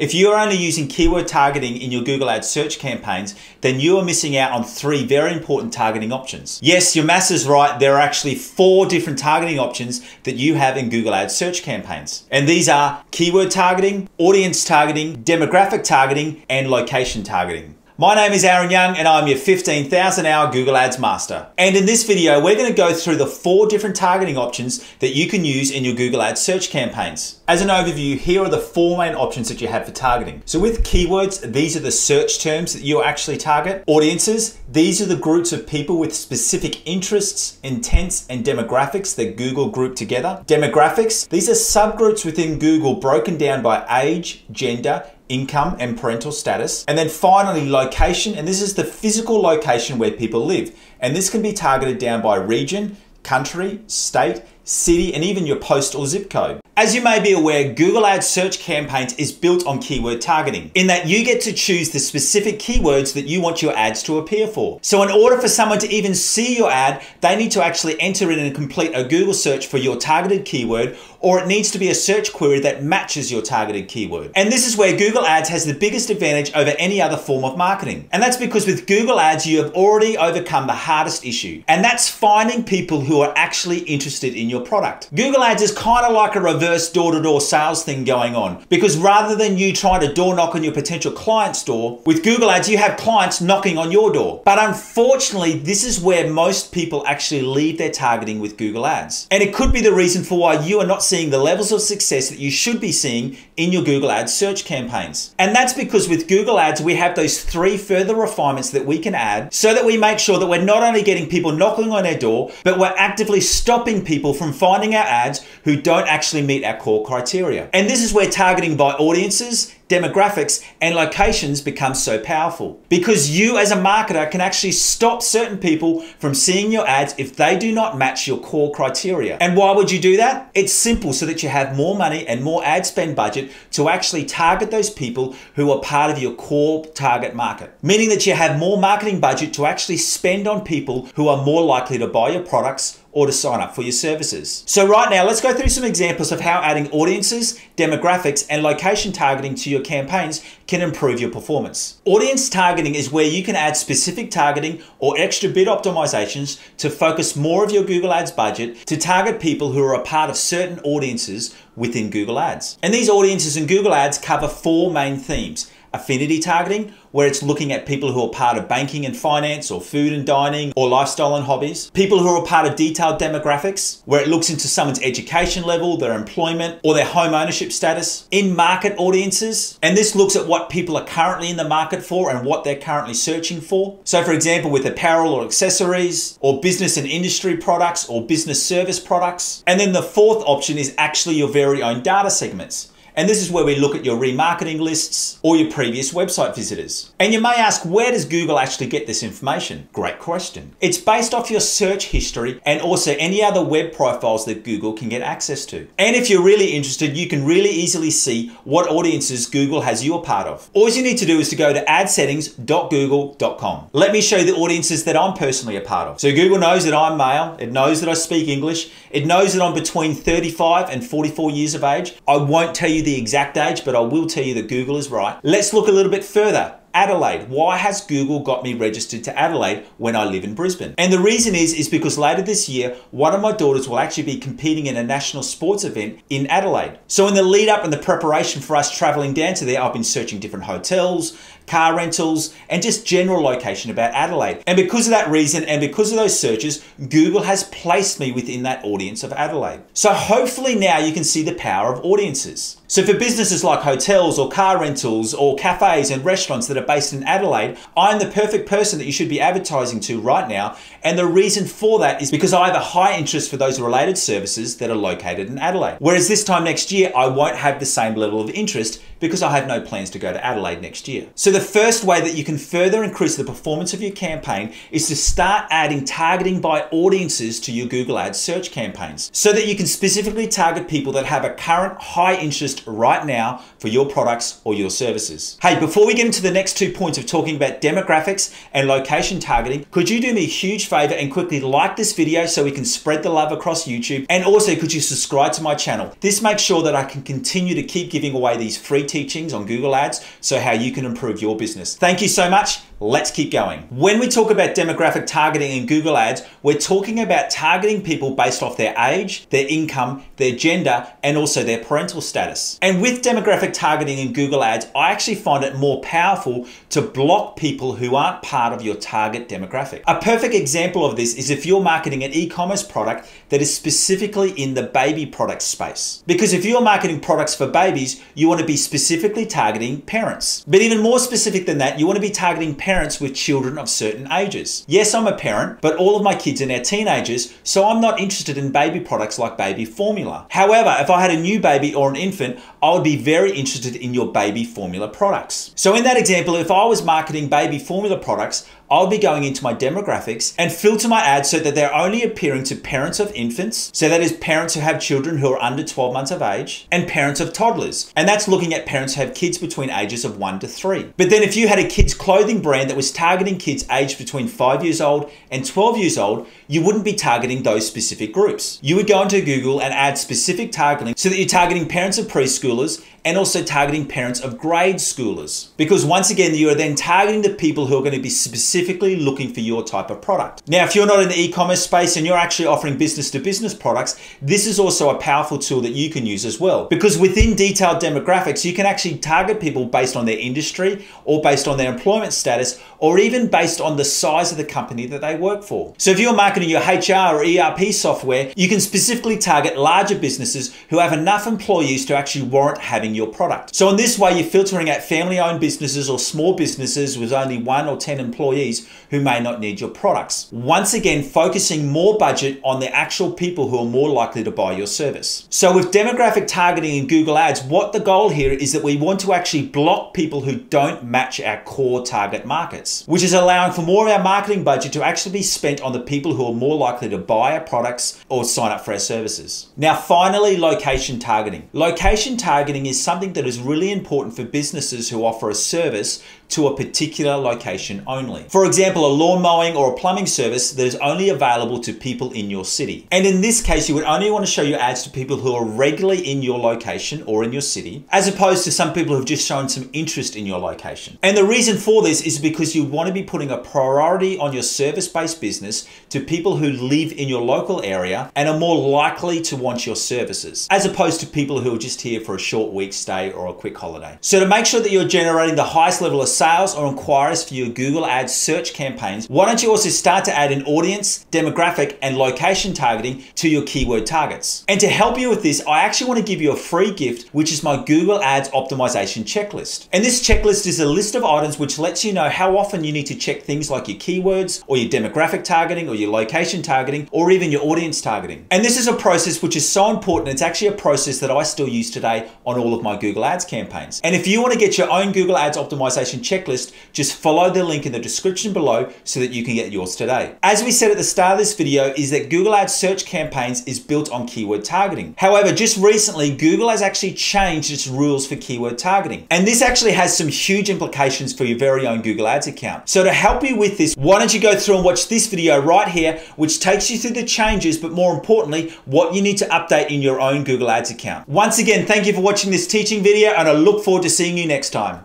If you're only using keyword targeting in your Google Ads search campaigns, then you are missing out on three very important targeting options. Yes, your mass is right. There are actually four different targeting options that you have in Google Ads search campaigns. And these are keyword targeting, audience targeting, demographic targeting, and location targeting. My name is Aaron Young and I'm your 15,000 hour Google Ads master. And in this video, we're gonna go through the four different targeting options that you can use in your Google Ads search campaigns. As an overview, here are the four main options that you have for targeting. So with keywords, these are the search terms that you actually target. Audiences, these are the groups of people with specific interests, intents, and demographics that Google group together. Demographics, these are subgroups within Google broken down by age, gender, income and parental status. And then finally, location, and this is the physical location where people live. And this can be targeted down by region, country, state, city, and even your post or zip code. As you may be aware, Google Ads search campaigns is built on keyword targeting, in that you get to choose the specific keywords that you want your ads to appear for. So in order for someone to even see your ad, they need to actually enter in and complete a Google search for your targeted keyword, or it needs to be a search query that matches your targeted keyword. And this is where Google Ads has the biggest advantage over any other form of marketing. And that's because with Google Ads, you have already overcome the hardest issue, and that's finding people who are actually interested in your product. Google Ads is kind of like a reverse reverse door sales thing going on. Because rather than you trying to door knock on your potential client's door, with Google Ads, you have clients knocking on your door. But unfortunately, this is where most people actually leave their targeting with Google Ads. And it could be the reason for why you are not seeing the levels of success that you should be seeing in your Google Ads search campaigns. And that's because with Google Ads, we have those three further refinements that we can add so that we make sure that we're not only getting people knocking on our door, but we're actively stopping people from finding our ads who don't actually meet our core criteria. And this is where targeting by audiences demographics, and locations becomes so powerful. Because you as a marketer can actually stop certain people from seeing your ads if they do not match your core criteria. And why would you do that? It's simple so that you have more money and more ad spend budget to actually target those people who are part of your core target market. Meaning that you have more marketing budget to actually spend on people who are more likely to buy your products or to sign up for your services. So right now, let's go through some examples of how adding audiences, demographics, and location targeting to your campaigns can improve your performance. Audience targeting is where you can add specific targeting or extra bid optimizations to focus more of your Google Ads budget to target people who are a part of certain audiences within Google Ads. And these audiences in Google Ads cover four main themes affinity targeting, where it's looking at people who are part of banking and finance or food and dining or lifestyle and hobbies. People who are part of detailed demographics, where it looks into someone's education level, their employment, or their home ownership status. In market audiences, and this looks at what people are currently in the market for and what they're currently searching for. So for example, with apparel or accessories, or business and industry products, or business service products. And then the fourth option is actually your very own data segments. And this is where we look at your remarketing lists or your previous website visitors. And you may ask, where does Google actually get this information? Great question. It's based off your search history and also any other web profiles that Google can get access to. And if you're really interested, you can really easily see what audiences Google has you a part of. All you need to do is to go to adsettings.google.com. Let me show you the audiences that I'm personally a part of. So Google knows that I'm male, it knows that I speak English, it knows that I'm between 35 and 44 years of age. I won't tell you the exact age, but I will tell you that Google is right. Let's look a little bit further. Adelaide. Why has Google got me registered to Adelaide when I live in Brisbane? And the reason is, is because later this year, one of my daughters will actually be competing in a national sports event in Adelaide. So in the lead up and the preparation for us traveling down to there, I've been searching different hotels, car rentals, and just general location about Adelaide. And because of that reason and because of those searches, Google has placed me within that audience of Adelaide. So hopefully now you can see the power of audiences. So for businesses like hotels or car rentals or cafes and restaurants that are based in Adelaide, I'm the perfect person that you should be advertising to right now. And the reason for that is because I have a high interest for those related services that are located in Adelaide. Whereas this time next year, I won't have the same level of interest because I have no plans to go to Adelaide next year. So the first way that you can further increase the performance of your campaign is to start adding targeting by audiences to your Google Ads search campaigns so that you can specifically target people that have a current high interest right now for your products or your services. Hey, before we get into the next two points of talking about demographics and location targeting, could you do me a huge favor and quickly like this video so we can spread the love across YouTube? And also, could you subscribe to my channel? This makes sure that I can continue to keep giving away these free teachings on Google Ads so how you can improve your business. Thank you so much. Let's keep going. When we talk about demographic targeting in Google Ads, we're talking about targeting people based off their age, their income, their gender, and also their parental status. And with demographic targeting in Google Ads, I actually find it more powerful to block people who aren't part of your target demographic. A perfect example of this is if you're marketing an e-commerce product that is specifically in the baby product space. Because if you're marketing products for babies, you want to be specifically targeting parents. But even more specific than that, you want to be targeting parents with children of certain ages. Yes, I'm a parent, but all of my kids are now teenagers, so I'm not interested in baby products like baby formula. However, if I had a new baby or an infant, I would be very interested in your baby formula products. So in that example, if I was marketing baby formula products, I'll be going into my demographics and filter my ads so that they're only appearing to parents of infants. So that is parents who have children who are under 12 months of age and parents of toddlers. And that's looking at parents who have kids between ages of one to three. But then if you had a kids clothing brand that was targeting kids aged between five years old and 12 years old, you wouldn't be targeting those specific groups. You would go into Google and add specific targeting so that you're targeting parents of preschoolers and also targeting parents of grade schoolers. Because once again, you are then targeting the people who are going to be specifically looking for your type of product. Now, if you're not in the e-commerce space and you're actually offering business to business products, this is also a powerful tool that you can use as well. Because within detailed demographics, you can actually target people based on their industry or based on their employment status or even based on the size of the company that they work for. So if you're marketing your HR or ERP software, you can specifically target larger businesses who have enough employees to actually warrant having your product. So in this way, you're filtering out family-owned businesses or small businesses with only one or 10 employees who may not need your products. Once again, focusing more budget on the actual people who are more likely to buy your service. So with demographic targeting in Google Ads, what the goal here is that we want to actually block people who don't match our core target markets, which is allowing for more of our marketing budget to actually be spent on the people who are more likely to buy our products or sign up for our services. Now, finally, location targeting. Location targeting is something that is really important for businesses who offer a service to a particular location only. For example, a lawn mowing or a plumbing service that is only available to people in your city. And in this case, you would only want to show your ads to people who are regularly in your location or in your city, as opposed to some people who've just shown some interest in your location. And the reason for this is because you want to be putting a priority on your service-based business to people who live in your local area and are more likely to want your services, as opposed to people who are just here for a short week stay or a quick holiday. So to make sure that you're generating the highest level of sales or inquiries for your Google Ads search campaigns, why don't you also start to add an audience, demographic, and location targeting to your keyword targets? And to help you with this, I actually want to give you a free gift, which is my Google Ads optimization checklist. And this checklist is a list of items which lets you know how often you need to check things like your keywords or your demographic targeting or your location targeting or even your audience targeting. And this is a process which is so important. It's actually a process that I still use today on all my Google Ads campaigns. And if you want to get your own Google Ads optimization checklist, just follow the link in the description below so that you can get yours today. As we said at the start of this video is that Google Ads search campaigns is built on keyword targeting. However, just recently, Google has actually changed its rules for keyword targeting. And this actually has some huge implications for your very own Google Ads account. So to help you with this, why don't you go through and watch this video right here, which takes you through the changes, but more importantly, what you need to update in your own Google Ads account. Once again, thank you for watching this teaching video and I look forward to seeing you next time.